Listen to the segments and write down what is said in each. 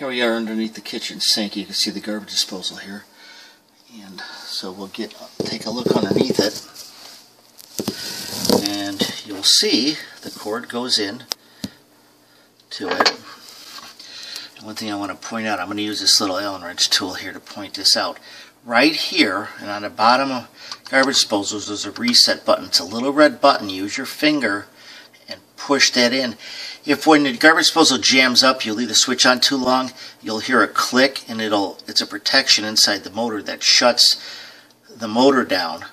Here we are underneath the kitchen sink. You can see the garbage disposal here. And so we'll get take a look underneath it. And you'll see the cord goes in to it. one thing I want to point out, I'm going to use this little Allen wrench tool here to point this out. Right here, and on the bottom of garbage disposals, there's a reset button. It's a little red button. Use your finger and push that in. If when the garbage disposal jams up, you leave the switch on too long, you'll hear a click and it'll it's a protection inside the motor that shuts the motor down.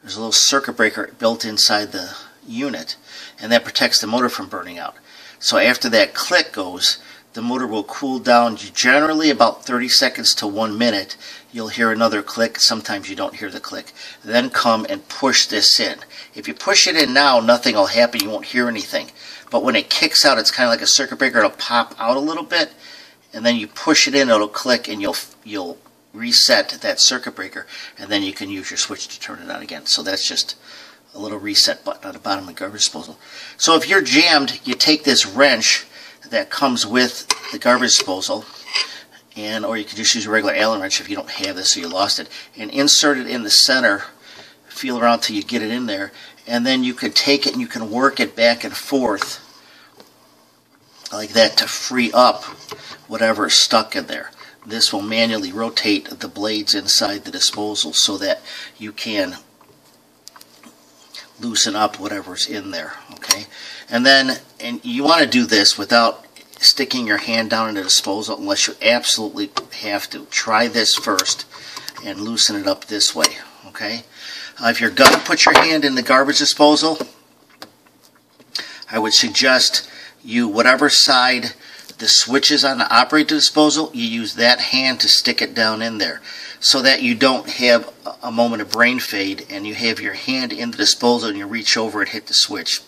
There's a little circuit breaker built inside the unit and that protects the motor from burning out. So after that click goes, the motor will cool down generally about 30 seconds to one minute. You'll hear another click. Sometimes you don't hear the click. Then come and push this in. If you push it in now, nothing will happen. You won't hear anything. But when it kicks out, it's kind of like a circuit breaker. It'll pop out a little bit, and then you push it in, it'll click, and you'll you'll reset that circuit breaker, and then you can use your switch to turn it on again. So that's just a little reset button on the bottom of the garbage disposal. So if you're jammed, you take this wrench that comes with the garbage disposal, and or you can just use a regular Allen wrench if you don't have this or you lost it, and insert it in the center. Feel around till you get it in there, and then you can take it and you can work it back and forth like that to free up whatever is stuck in there. This will manually rotate the blades inside the disposal so that you can loosen up whatever's in there okay? And then and you want to do this without sticking your hand down in the disposal unless you absolutely have to. Try this first and loosen it up this way okay? Uh, if you're gonna put your hand in the garbage disposal I would suggest you whatever side the switches on the operator disposal you use that hand to stick it down in there so that you don't have a moment of brain fade and you have your hand in the disposal and you reach over and hit the switch.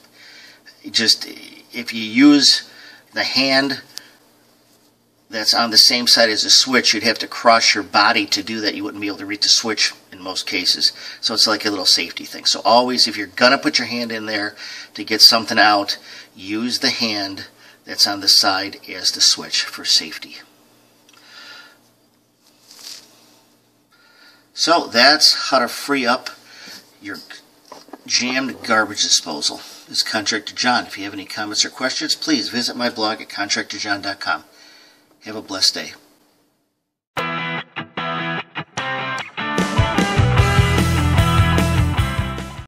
Just if you use the hand that's on the same side as the switch, you'd have to cross your body to do that. You wouldn't be able to reach the switch in most cases. So it's like a little safety thing. So always, if you're going to put your hand in there to get something out, use the hand that's on the side as the switch for safety. So that's how to free up your jammed garbage disposal. This is Contractor John. If you have any comments or questions, please visit my blog at contractorjohn.com. Have a blessed day.